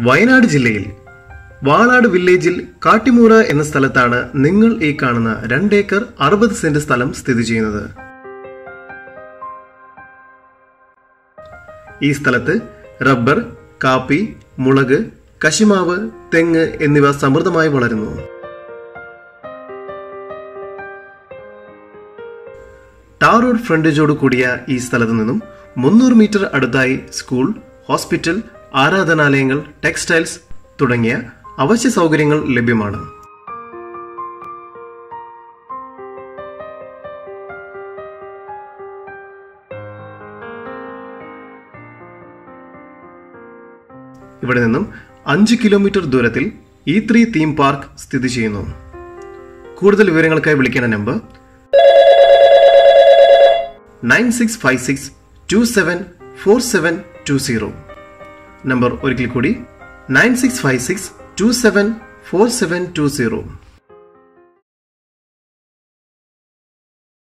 വയനാട് ജില്ലയിൽ വാളാട് വില്ലേജിൽ കാട്ടിമൂറ എന്ന സ്ഥലത്താണ് നിങ്ങൾ ഈ കാണുന്ന രണ്ടേക്കർ അറുപത് സെന്റ് സ്ഥലം സ്ഥിതി ചെയ്യുന്നത്. ഈ സ്ഥലത്ത് റബ്ബർ കാപ്പി മുളക് കശിമാവ് തെങ്ങ് എന്നിവ സമൃദ്ധമായി വളരുന്നു. ടാർ റോഡ് ഫ്രണ്ടേജോട് കൂടിയ ഈ സ്ഥലത്തു നിന്നും മുന്നൂറ് മീറ്റർ അടുത്തായി സ്കൂൾ ഹോസ്പിറ്റൽ ആരാധനാലയങ്ങൾ ടെക്സ്റ്റൈൽസ് തുടങ്ങിയ അവശ്യ സൗകര്യങ്ങൾ ലഭ്യമാണ്. ഇവിടെ നിന്നും അഞ്ച് കിലോമീറ്റർ ദൂരത്തിൽ ഇ ത്രീ തീം പാർക്ക് സ്ഥിതി ചെയ്യുന്നു. കൂടുതൽ വിവരങ്ങൾക്കായി വിളിക്കേണ്ട number nine six five six two seven four seven two zero. Number ഒരിക്കൽ കൂടി. Nine six five six two seven four seven two zero.